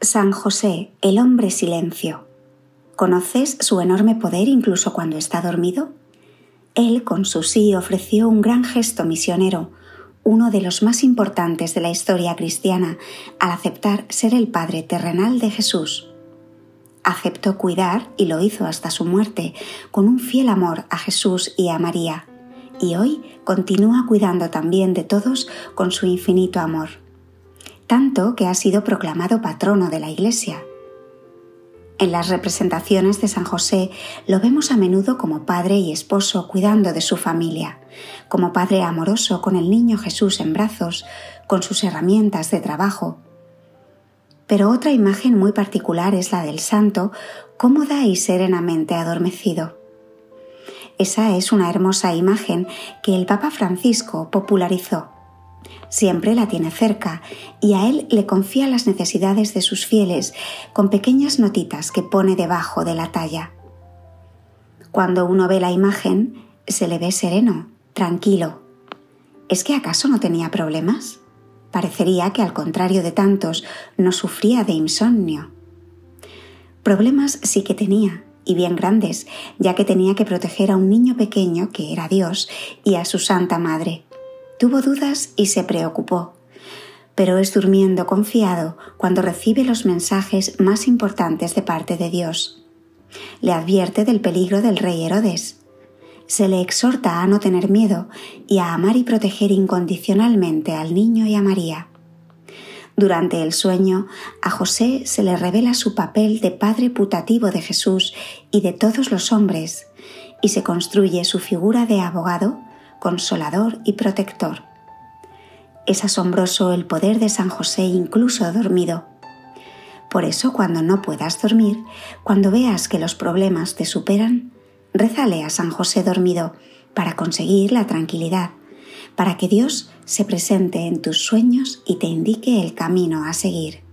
San José, el hombre silencio. ¿Conoces su enorme poder incluso cuando está dormido? Él con su sí ofreció un gran gesto misionero, uno de los más importantes de la historia cristiana, al aceptar ser el Padre terrenal de Jesús. Aceptó cuidar, y lo hizo hasta su muerte, con un fiel amor a Jesús y a María, y hoy continúa cuidando también de todos con su infinito amor, tanto que ha sido proclamado patrono de la Iglesia. En las representaciones de San José lo vemos a menudo como padre y esposo cuidando de su familia, como padre amoroso con el niño Jesús en brazos, con sus herramientas de trabajo. Pero otra imagen muy particular es la del santo, cómoda y serenamente adormecido. Esa es una hermosa imagen que el Papa Francisco popularizó siempre la tiene cerca y a él le confía las necesidades de sus fieles con pequeñas notitas que pone debajo de la talla. Cuando uno ve la imagen, se le ve sereno, tranquilo. ¿Es que acaso no tenía problemas? Parecería que al contrario de tantos, no sufría de insomnio. Problemas sí que tenía, y bien grandes, ya que tenía que proteger a un niño pequeño que era Dios y a su Santa Madre. Tuvo dudas y se preocupó, pero es durmiendo confiado cuando recibe los mensajes más importantes de parte de Dios. Le advierte del peligro del rey Herodes. Se le exhorta a no tener miedo y a amar y proteger incondicionalmente al niño y a María. Durante el sueño, a José se le revela su papel de padre putativo de Jesús y de todos los hombres, y se construye su figura de abogado consolador y protector. Es asombroso el poder de San José incluso dormido. Por eso cuando no puedas dormir, cuando veas que los problemas te superan, rézale a San José dormido para conseguir la tranquilidad, para que Dios se presente en tus sueños y te indique el camino a seguir.